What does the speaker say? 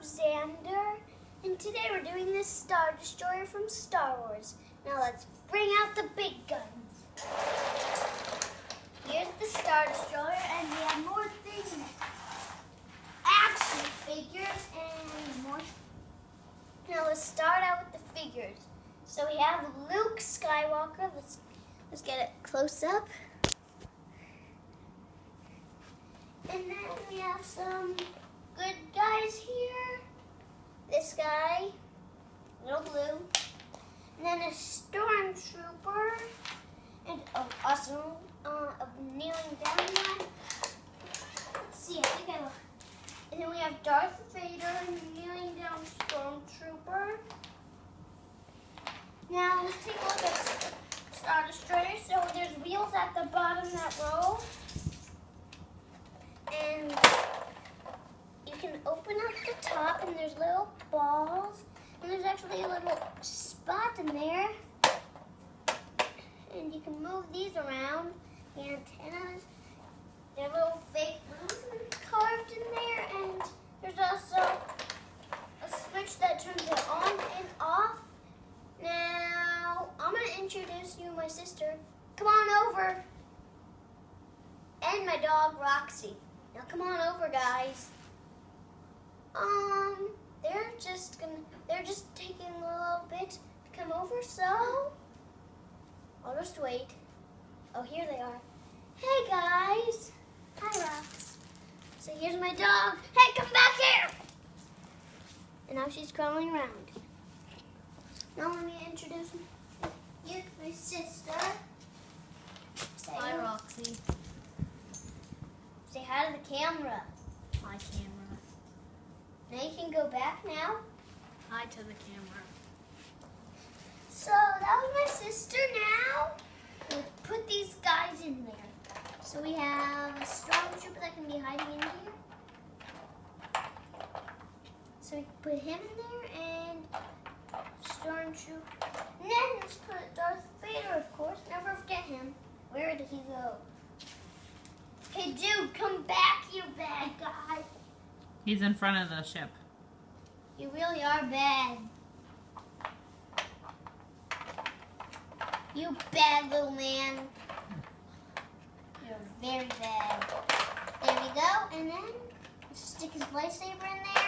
Xander, and today we're doing this Star Destroyer from Star Wars. Now let's bring out the big guns. Here's the Star Destroyer, and we have more things. Action figures and more. Now let's start out with the figures. So we have Luke Skywalker. Let's let's get it close up. And then we have some good guys here. This guy, little blue. And then a stormtrooper. And oh, also uh, kneeling down one. Let's see, I think I. And then we have Darth Vader kneeling down stormtrooper. Now let's take a look at Star Destroyer. So there's wheels at the bottom that roll. And you can open up the top and there's little balls. And there's actually a little spot in there. And you can move these around. The antennas, they're little fake rooms carved in there. And there's also a switch that turns it on and off. Now, I'm going to introduce you my sister. Come on over. And my dog, Roxy. Now come on over, guys. Um, they're just they're just taking a little bit to come over, so I'll just wait. Oh, here they are. Hey, guys. Hi, Rox. So here's my dog. Hey, come back here. And now she's crawling around. Now let me introduce you, to my sister. Say Hi, Roxy. Say hi to the camera. Hi, camera. Now you can go back now. Hi to the camera. So that was my sister now. We'll put these guys in there. So we have a strong stormtrooper that can be hiding in here. So we can put him in there and stormtrooper. And then let's put Darth Vader, of course. Never forget him. Where did he go? Hey, dude, come back, you bad guy. He's in front of the ship. You really are bad. You bad little man. You're very bad. There we go. And then stick his lightsaber in there.